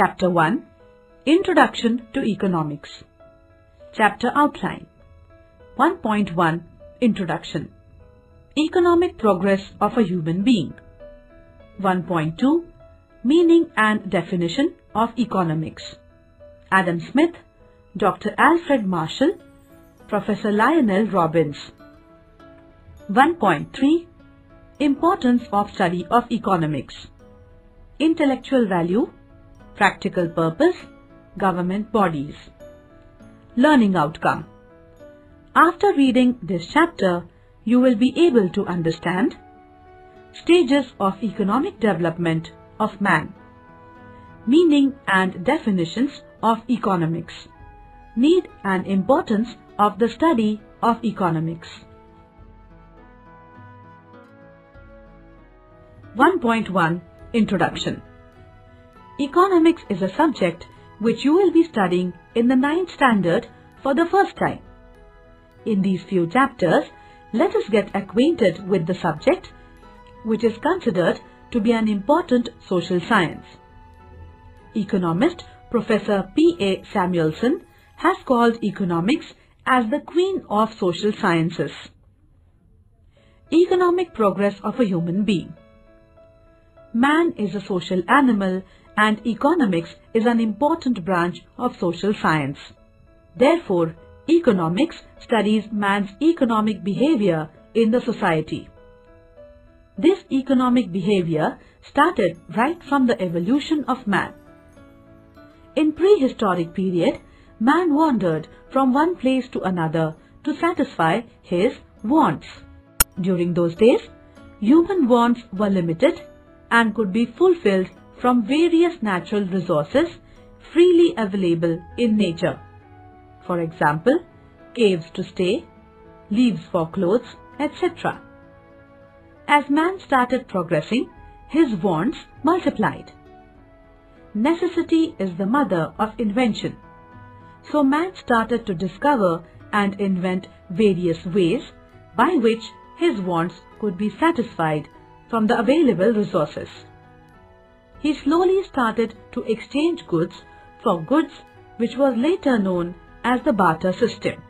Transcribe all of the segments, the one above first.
Chapter 1 Introduction to Economics. Chapter Outline. 1.1 Introduction. Economic Progress of a Human Being. 1.2 Meaning and Definition of Economics. Adam Smith, Dr. Alfred Marshall, Professor Lionel Robbins. 1.3 Importance of Study of Economics. Intellectual Value Practical Purpose Government Bodies. Learning Outcome. After reading this chapter, you will be able to understand Stages of Economic Development of Man Meaning and Definitions of Economics Need and Importance of the Study of Economics. 1.1 Introduction Economics is a subject which you will be studying in the ninth standard for the first time. In these few chapters, let us get acquainted with the subject which is considered to be an important social science. Economist Professor P. A. Samuelson has called economics as the queen of social sciences. Economic progress of a human being. Man is a social animal and economics is an important branch of social science. Therefore, economics studies man's economic behavior in the society. This economic behavior started right from the evolution of man. In prehistoric period, man wandered from one place to another to satisfy his wants. During those days, human wants were limited and could be fulfilled from various natural resources freely available in nature. For example, caves to stay, leaves for clothes, etc. As man started progressing, his wants multiplied. Necessity is the mother of invention. So man started to discover and invent various ways by which his wants could be satisfied from the available resources. He slowly started to exchange goods for goods which was later known as the barter system.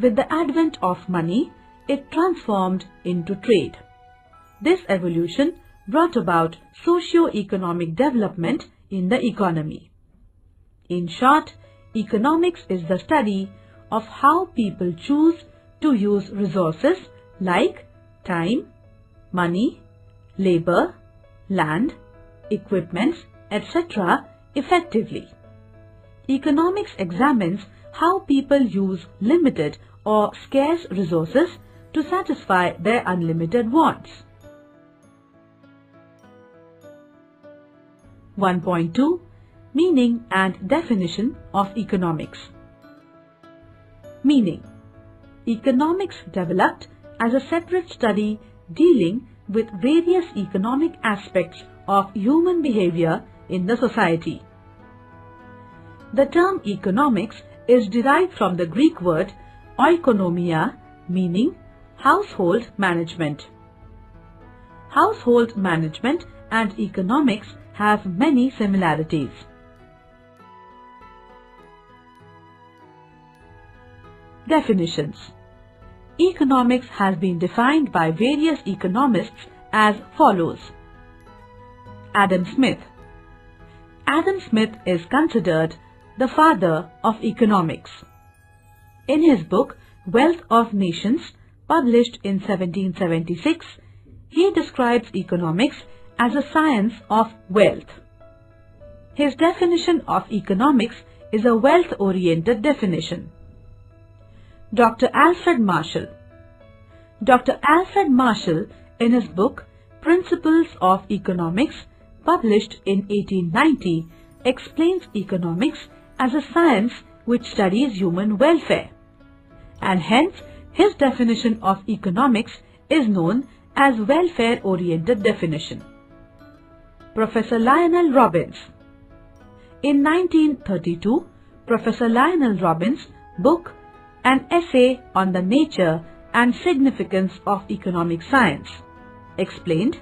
With the advent of money, it transformed into trade. This evolution brought about socio-economic development in the economy. In short, economics is the study of how people choose to use resources like time, money, labor, land, equipments, etc. effectively. Economics examines how people use limited or scarce resources to satisfy their unlimited wants. 1.2 Meaning and Definition of Economics Meaning Economics developed as a separate study dealing with various economic aspects of human behavior in the society. The term economics is derived from the Greek word oikonomia meaning household management. Household management and economics have many similarities. Definitions Economics has been defined by various economists as follows. Adam Smith Adam Smith is considered the father of economics. In his book Wealth of Nations, published in 1776, he describes economics as a science of wealth. His definition of economics is a wealth-oriented definition. Dr. Alfred Marshall Dr. Alfred Marshall, in his book Principles of Economics, published in 1890, explains economics as a science which studies human welfare. And hence, his definition of economics is known as welfare-oriented definition. Professor Lionel Robbins In 1932, Professor Lionel Robbins' book An Essay on the Nature and Significance of Economic Science explained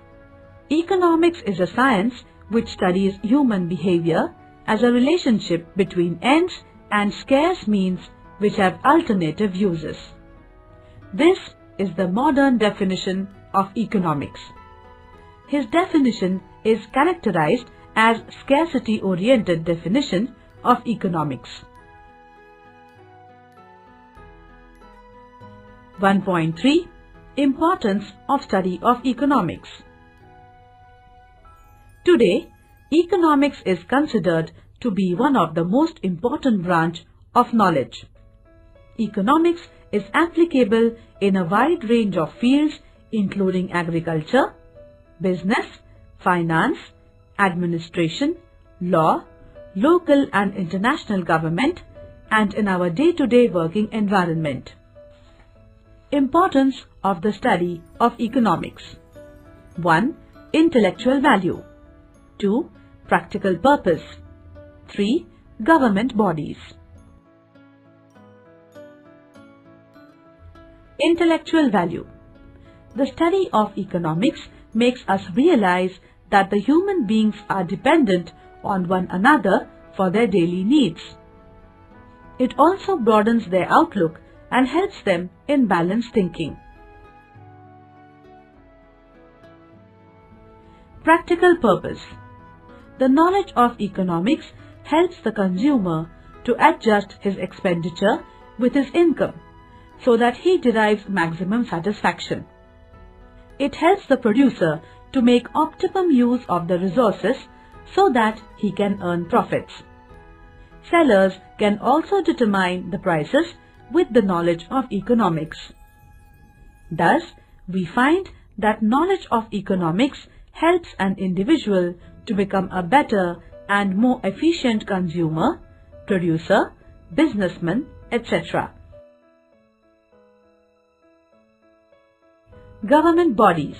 Economics is a science which studies human behavior as a relationship between ends and scarce means which have alternative uses. This is the modern definition of economics. His definition is characterized as scarcity-oriented definition of economics. 1.3 Importance of study of economics Today, economics is considered to be one of the most important branch of knowledge. Economics is applicable in a wide range of fields including agriculture, business, finance, administration, law, local and international government, and in our day-to-day -day working environment. Importance of the study of economics 1. Intellectual value 2. Practical purpose 3. Government bodies Intellectual value The study of economics makes us realize that the human beings are dependent on one another for their daily needs. It also broadens their outlook and helps them in balanced thinking. Practical purpose The knowledge of economics helps the consumer to adjust his expenditure with his income so that he derives maximum satisfaction. It helps the producer to make optimum use of the resources so that he can earn profits. Sellers can also determine the prices with the knowledge of economics. Thus, we find that knowledge of economics helps an individual to become a better and more efficient consumer, producer, businessman, etc. Government bodies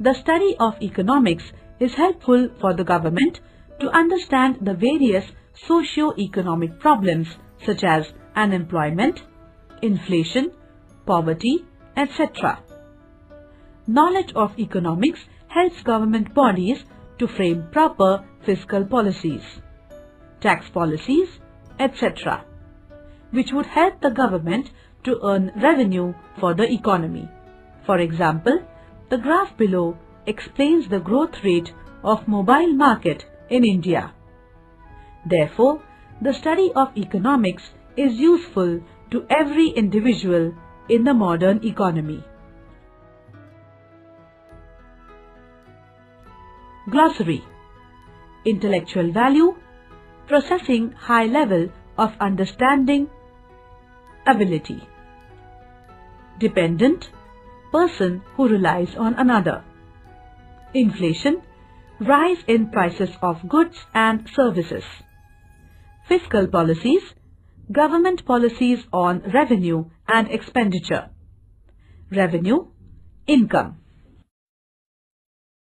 the study of economics is helpful for the government to understand the various socio-economic problems such as unemployment, inflation, poverty, etc. Knowledge of economics helps government bodies to frame proper fiscal policies, tax policies, etc., which would help the government to earn revenue for the economy. For example, the graph below explains the growth rate of mobile market in India. Therefore, the study of economics is useful to every individual in the modern economy. Glossary Intellectual value Processing high level of understanding Ability Dependent person who relies on another. Inflation, rise in prices of goods and services. Fiscal policies, government policies on revenue and expenditure. Revenue, income.